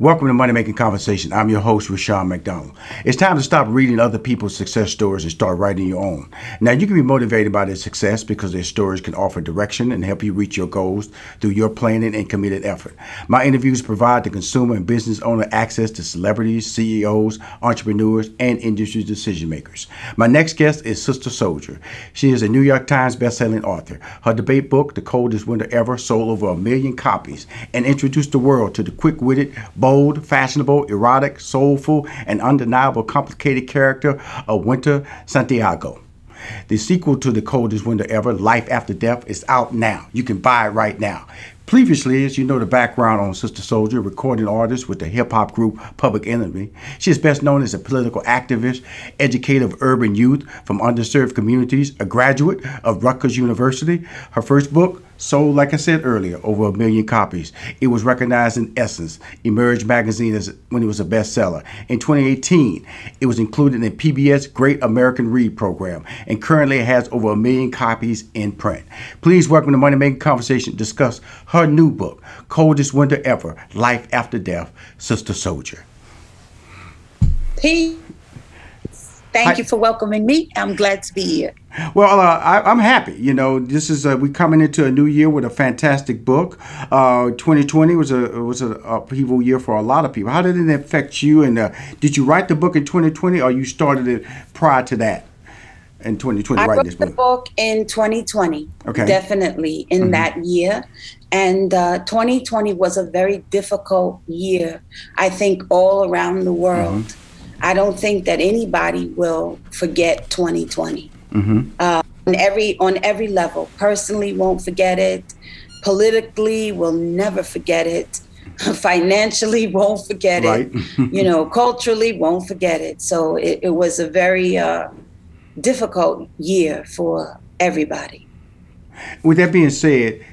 Welcome to Money Making Conversation. I'm your host, Rushion McDonald. It's time to stop reading other people's success stories and start writing your own. Now, you can be motivated by their success because their stories can offer direction and help you reach your goals through your planning and committed effort. My interviews provide the consumer and business owner access to celebrities, CEOs, entrepreneurs, and industry decision makers. My next guest is Sister Souljah. She is a New York Times bestselling author. Her debate book, The Coldest Winter Ever, sold over a million copies and introduced the world to the quick witted, fashionable, erotic, soulful, and undeniable complicated character of Winter Santiaga. The sequel to The Coldest Winter Ever, Life After Death, is out now. You can buy it right now. Previously, as you know the background on Sister Souljah, recording artist with the hip hop group Public Enemy, she is best known as a political activist, educator of urban youth from underserved communities, a graduate of Rutgers University. Her first book, sold, like I said earlier, over a million copies. It was recognized in Essence, Emerge magazine as when it was a bestseller. In 2018, it was included in PBS Great American Read program, and currently has over a million copies in print. Please welcome to Money Making Conversation discuss her new book, Coldest Winter Ever: Life After Death, Sister Souljah. Peace. Thank Hi. you for welcoming me. I'm glad to be here. Well, uh, I, am happy. You know, this is uh, we coming into a new year with a fantastic book. Uh, 2020 was a was a upheaval year for a lot of people. How did it affect you? And uh, did you write the book in 2020, or you started it prior to that? In 2020, I wrote this book? the book in 2020. Okay, definitely in mm-hmm. that year, and 2020 uh, was a very difficult year. I think all around the world. Mm-hmm I don't think that anybody will forget 2020. Mm-hmm. Uh, on every on every level, personally, won't forget it. Politically, will never forget it. Financially, won't forget right. it. you know, culturally, won't forget it. So it, it was a very uh, difficult year for everybody. With that being said,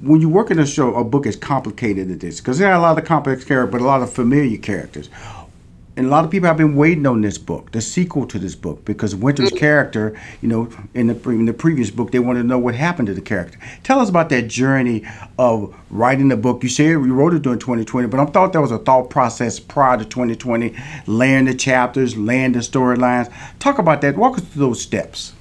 when you work in a show, a book is complicated as this because there are a lot of complex characters, but a lot of familiar characters and a lot of people have been waiting on this book, the sequel to this book, because Winter's character, you know, in the in the previous book, they wanted to know what happened to the character. Tell us about that journey of writing the book. You said you wrote it during 2020, but I thought that was a thought process prior to 2020, laying the chapters, laying the storylines. Talk about that. Walk us through those steps.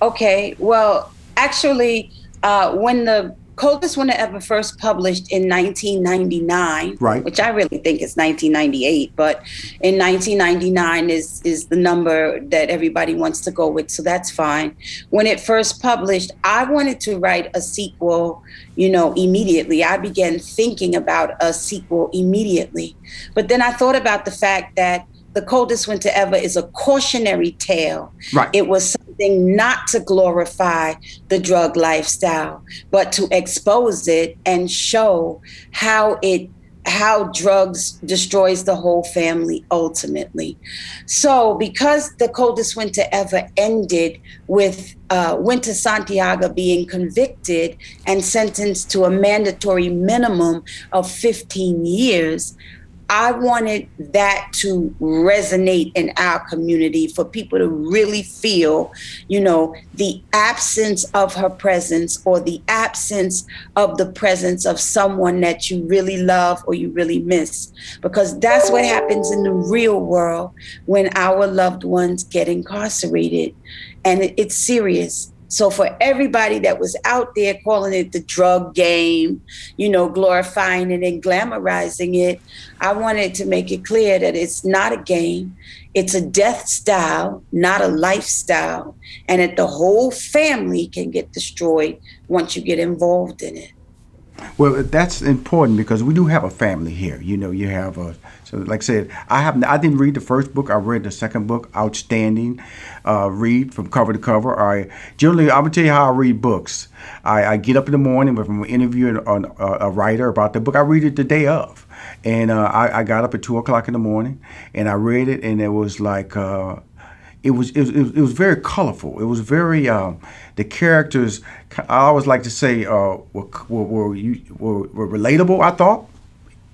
Okay. Well, actually, uh, when the Coldest Winter Ever first published in 1999, right. which I really think is 1998, but in 1999 is is the number that everybody wants to go with, so that's fine. When it first published, I wanted to write a sequel, you know, immediately. I began thinking about a sequel immediately. But then I thought about the fact that the coldest winter ever is a cautionary tale. Right. It was something not to glorify the drug lifestyle, but to expose it and show how it how drugs destroys the whole family ultimately. So, because the coldest winter ever ended with uh, Winter Santiaga being convicted and sentenced to a mandatory minimum of 15 years, I wanted that to resonate in our community for people to really feel, you know, the absence of her presence or the absence of the presence of someone that you really love or you really miss. Because that's what happens in the real world when our loved ones get incarcerated. And it's serious. So for everybody that was out there calling it the drug game, you know, glorifying it and glamorizing it, I wanted to make it clear that it's not a game. It's a death style, not a lifestyle, and that the whole family can get destroyed once you get involved in it. Well, that's important because we do have a family here. You know, you have a so, like I said, I have I didn't read the first book. I read the second book, outstanding. Uh, read from cover to cover. I generally I'm gonna tell you how I read books. I, I get up in the morning with an interview on a, a, writer about the book. I read it the day of, and uh, I, I, got up at two o'clock in the morning and I read it, and it was like. Uh, it was, it was it was very colorful. It was very um, the characters. I always like to say uh, were, were, were, were, were relatable. I thought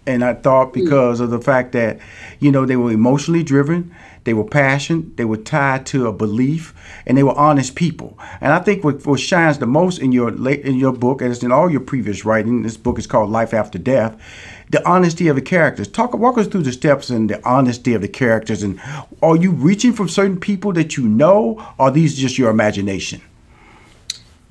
And I thought hmm. because of the fact that, you know, they were emotionally driven, they were passionate, they were tied to a belief, and they were honest people. And I think what, what shines the most in your in your book, as in all your previous writing, this book is called Life After Death, the honesty of the characters. Talk, walk us through the steps and the honesty of the characters. And are you reaching from certain people that you know, or are these just your imagination?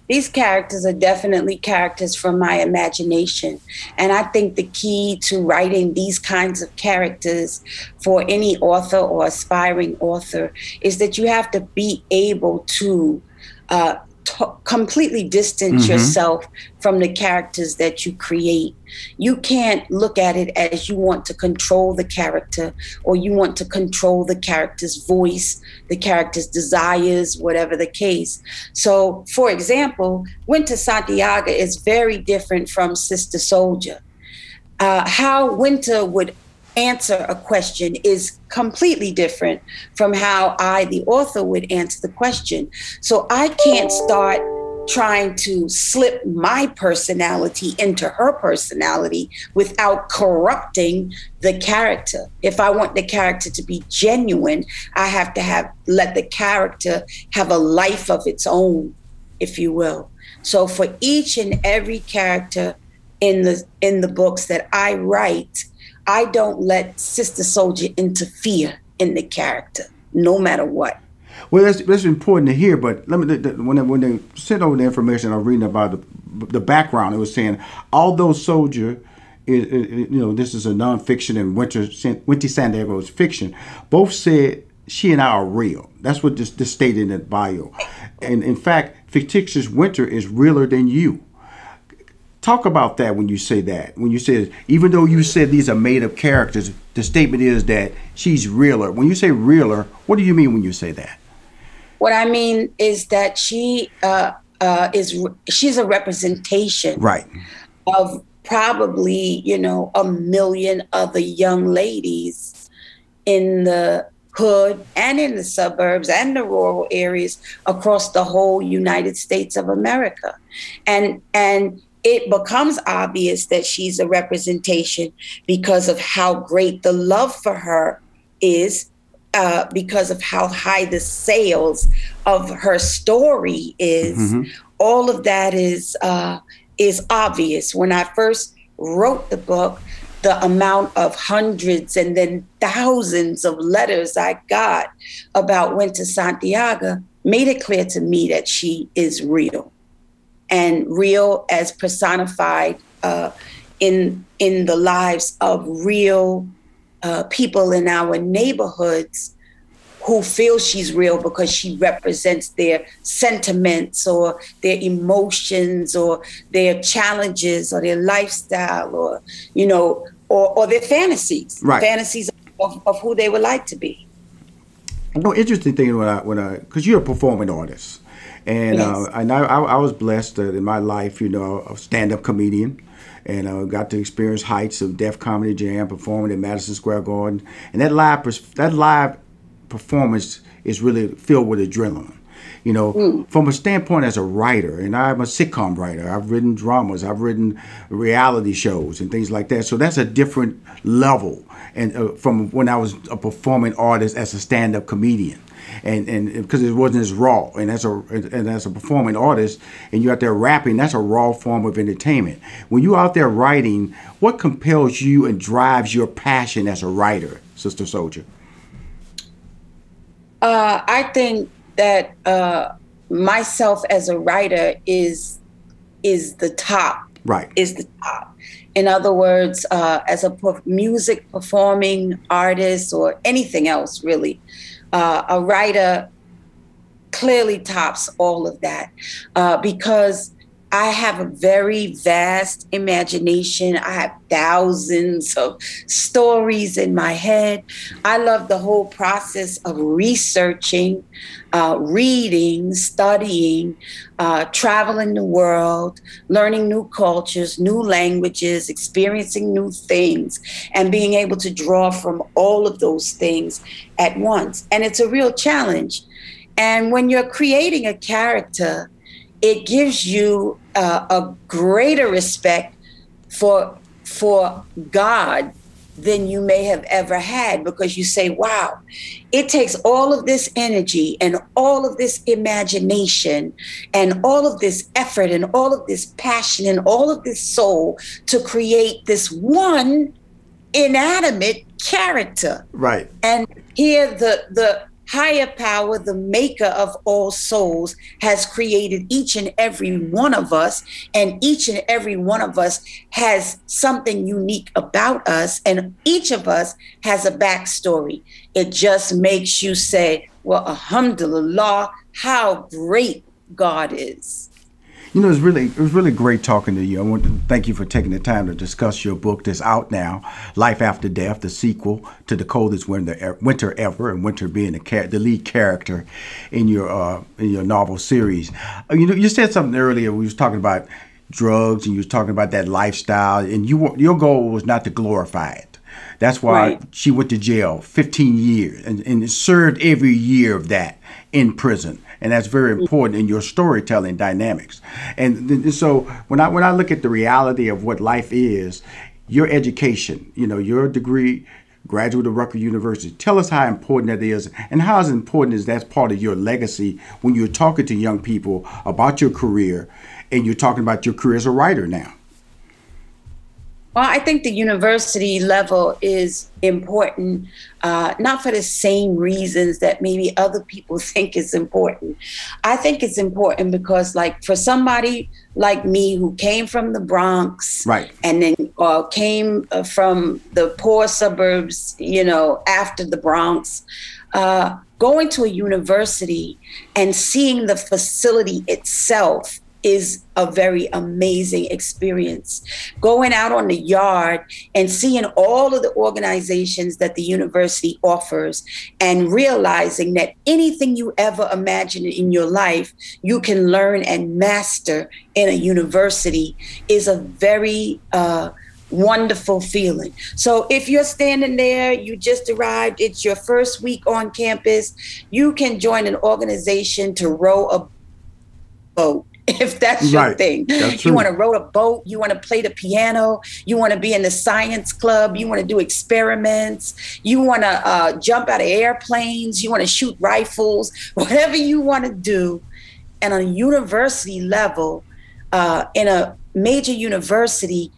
These characters are definitely characters from my imagination. And I think the key to writing these kinds of characters for any author or aspiring author is that you have to be able to uh, t- completely distance mm-hmm. yourself from the characters that you create. You can't look at it as you want to control the character or you want to control the character's voice, the character's desires, whatever the case. So, for example, Winter Santiaga is very different from Sister Souljah. Uh, how Winter would answer a question is completely different from how I, the author, would answer the question. So I can't start trying to slip my personality into her personality without corrupting the character. If I want the character to be genuine, I have to have let the character have a life of its own, if you will. So for each and every character in the in the books that I write, I don't let Sister Souljah interfere in the character, no matter what. Well, that's that's important to hear. But let me when they, when they sent over the information, I was reading about the the background. It was saying although Souljah, is, you know, this is a nonfiction and Winter Winter Santiaga is fiction. Both said she and I are real. That's what this, this stated in the bio. And in fact, fictitious Winter is realer than you. Talk about that when you say that. When you say, even though you said these are made up characters, the statement is that she's realer. When you say realer, what do you mean when you say that? What I mean is that she uh, uh, is she's a representation, right, of probably you know a million other young ladies in the hood and in the suburbs and the rural areas across the whole United States of America. And and it becomes obvious that she's a representation because of how great the love for her is uh, because of how high the sales of her story is. Mm-hmm. all of that is uh, is obvious. When i first wrote the book the amount of hundreds and then thousands of letters i got about winter santiaga made it clear to me that she is real and real as personified uh, in in the lives of real uh, people in our neighborhoods who feel she's real because she represents their sentiments or their emotions or their challenges or their lifestyle or you know or, or their fantasies. Right. fantasies of, of who they would like to be. No interesting thing when I when I because you're a performing artist and yes. uh, and I, I, was blessed that in my life, you know, a stand-up comedian, and I uh, got to experience heights of Def Comedy Jam, performing at Madison Square Garden, and that live that live performance is really filled with adrenaline. You know, mm. from a standpoint as a writer, and I'm a sitcom writer. I've written dramas, I've written reality shows and things like that. So that's a different level, and uh, from when I was a performing artist as a stand-up comedian and and because it wasn't as raw. And as a and as a performing artist, and you're out there rapping, that's a raw form of entertainment. When you're out there writing, what compels you and drives your passion as a writer, Sister Souljah? Uh, I think that uh, myself as a writer is is the top. Right. Is the top. In other words, uh, as a music performing artist or anything else, really, uh, a writer clearly tops all of that uh, because I have a very vast imagination. I have thousands of stories in my head. I love the whole process of researching, uh, reading, studying, uh, traveling the world, learning new cultures, new languages, experiencing new things, and being able to draw from all of those things at once. And it's a real challenge. And when you're creating a character, it gives you uh, a greater respect for for God than you may have ever had because you say, wow, it takes all of this energy and all of this imagination and all of this effort and all of this passion and all of this soul to create this one inanimate character. Right. And here the the higher power, the maker of all souls, has created each and every one of us, and each and every one of us has something unique about us, and each of us has a backstory. It just makes you say, Well, alhamdulillah, how great God is. You know, it's really it was really great talking to you. I want to thank you for taking the time to discuss your book that's out now, Life After Death, the sequel to the coldest winter, winter ever, and winter being the, the lead character in your uh, in your novel series. Uh, you know, you said something earlier. We was talking about drugs, and you was talking about that lifestyle, and you your goal was not to glorify it. That's why right. she went to jail 15 years and, and served every year of that in prison and that's very important in your storytelling dynamics. And so when I when I look at the reality of what life is, your education, you know, your degree, graduate of Rutgers University. Tell us how important that is, and how important is that part of your legacy when you're talking to young people about your career, and you're talking about your career as a writer now. Well, I think the university level is important, uh, not for the same reasons that maybe other people think is important. I think it's important because, like, for somebody like me who came from the Bronx, right, and then uh, came uh, from the poor suburbs, you know, after the Bronx, uh, going to a university and seeing the facility itself is a very amazing experience. Going out on the yard and seeing all of the organizations that the university offers and realizing that anything you ever imagined in your life, you can learn and master in a university is a very uh, wonderful feeling. So if you're standing there, you just arrived, it's your first week on campus, you can join an organization to row a boat if that's your right. thing. That's you want to row a boat, you want to play the piano, you want to be in the science club, you want to do experiments, you want to uh, jump out of airplanes, you want to shoot rifles, whatever you want to do. And on a university level, uh, in a major university,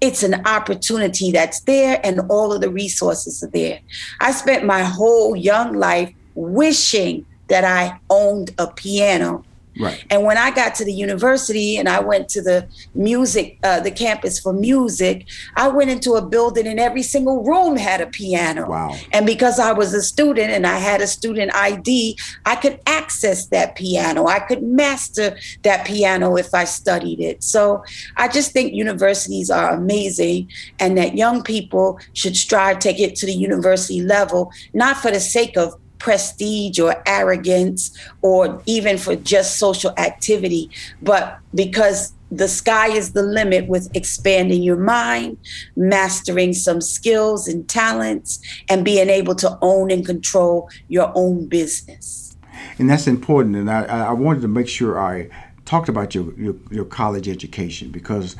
it's an opportunity that's there and all of the resources are there. I spent my whole young life wishing that I owned a piano Right. And when I got to the university and I went to the music, uh, the campus for music, I went into a building and every single room had a piano. Wow. And because I was a student and I had a student ID, I could access that piano. I could master that piano if I studied it. So I just think universities are amazing and that young people should strive to get to the university level, not for the sake of prestige or arrogance or even for just social activity, but because the sky is the limit with expanding your mind, mastering some skills and talents, and being able to own and control your own business. And that's important. And I, I wanted to make sure I talked about your, your, your college education because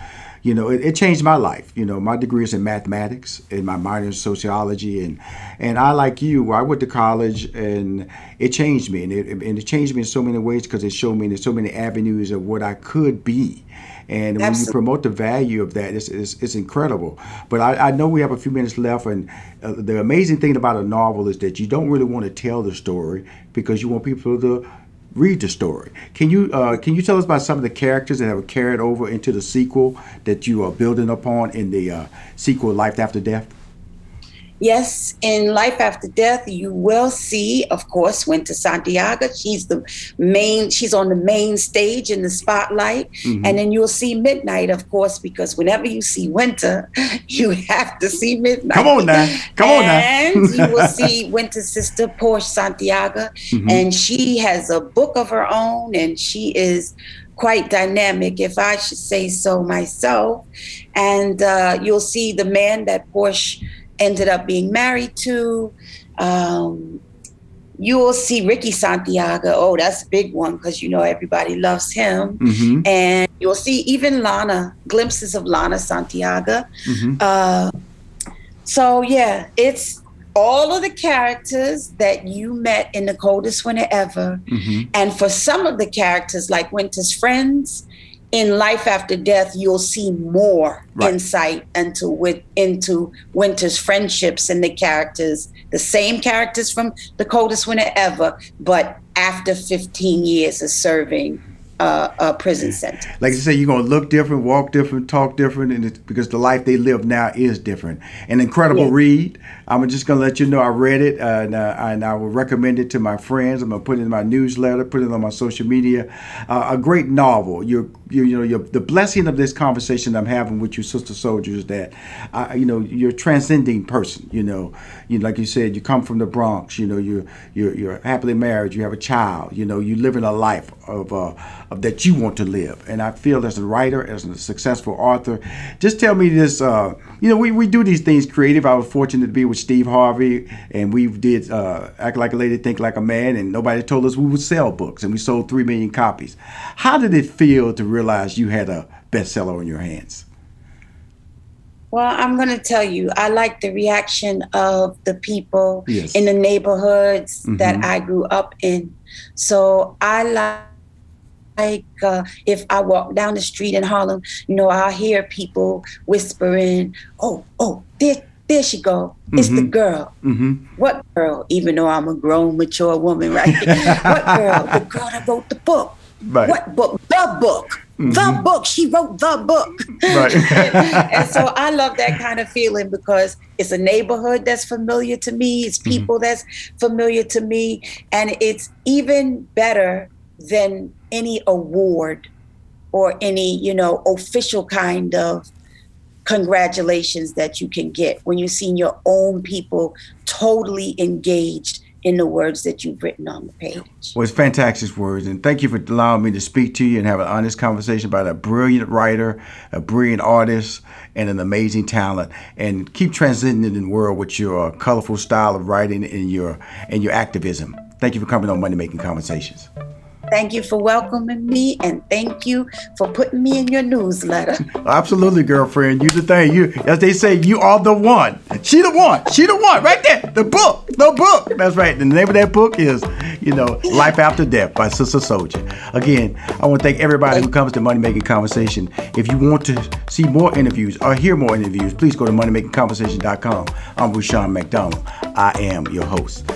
you know, it, it, changed my life. You know, my degree is in mathematics and my minor is sociology, and and I like you, I went to college and it changed me, and it and it changed me in so many ways because it showed me there's so many avenues of what I could be. And when you promote the value of that, it's, it's, it's incredible. But I, I, know we have a few minutes left, and uh, the amazing thing about a novel is that you don't really want to tell the story because you want people to read the story. Can you uh, can you tell us about some of the characters that have carried over into the sequel that you are building upon in the uh, sequel, Life After Death? Yes, in Life After Death, you will see, of course, Winter Santiaga. She's the main, she's on the main stage in the spotlight. Mm-hmm. And then you'll see Midnight, of course, because whenever you see Winter, you have to see Midnight. Come on now. Come on now. And you will see Winter's sister, Porsche Santiaga. Mm-hmm. And she has a book of her own, and she is quite dynamic, if I should say so myself. And uh, you'll see the man that Porsche ended up being married to. Um, you will see Ricky Santiaga. Oh, that's a big one because you know everybody loves him. Mm-hmm. And you'll see even Lana, glimpses of Lana Santiaga. Mm-hmm. Uh, so yeah, it's all of the characters that you met in the coldest winter ever. Mm-hmm. And for some of the characters, like Winter's friends, in life after death, you'll see more right. insight into into Winter's friendships and the characters, the same characters from the coldest winter ever, but after 15 years of serving uh, a prison sentence. Like you say, you're gonna look different, walk different, talk different, and it's because the life they live now is different. An incredible yeah. read. I'm just gonna let you know I read it, and, uh, and, I will recommend it to my friends. I'm gonna put it in my newsletter, put it on my social media. Uh, a great novel. You're, you you know, you're, the blessing of this conversation I'm having with you, sister soldiers, that uh, you know you're a transcending person. You know, you like you said, you come from the Bronx. You know, you're you're, you're happily married. You have a child. You know, you live in a life of, uh, of that you want to live. And I feel as a writer, as a successful author, just tell me this. Uh, you know, we, we do these things creative. I was fortunate to be with with Steve Harvey, and we did uh, Act Like a Lady, Think Like a Man, and nobody told us we would sell books, and we sold 3 million copies. How did it feel to realize you had a bestseller in your hands? Well, I'm going to tell you, I like the reaction of the people yes. in the neighborhoods mm-hmm. that I grew up in. So I like like uh, if I walk down the street in Harlem, you know, I'll hear people whispering, "Oh, oh, there, there she go. It's mm-hmm. the girl. Mm-hmm. What girl? Even though I'm a grown, mature woman, right? what girl? The girl that wrote the book. Right. What book? The book. Mm-hmm. The book. She wrote the book. Right. and, and, so I love that kind of feeling because it's a neighborhood that's familiar to me. It's mm-hmm. people that's familiar to me. And it's even better than any award or any, you know, official kind of congratulations that you can get when you've seen your own people totally engaged in the words that you've written on the page. Well, it's fantastic words, and thank you for allowing me to speak to you and have an honest conversation about a brilliant writer, a brilliant artist, and an amazing talent. And keep transcending the world with your colorful style of writing and your and your activism. Thank you for coming on Money Making Conversations. Thank you for welcoming me and thank you for putting me in your newsletter. Absolutely, girlfriend. You the thing. You as they say, you are the one. She the one. She the one. Right there. The book. The book. That's right. The name of that book is, you know, Life After Death by Sister Souljah. Again, I want to thank everybody who comes to Money Making Conversation. If you want to see more interviews or hear more interviews, please go to moneymakingconversation.com. I'm Rushion McDonald. I am your host.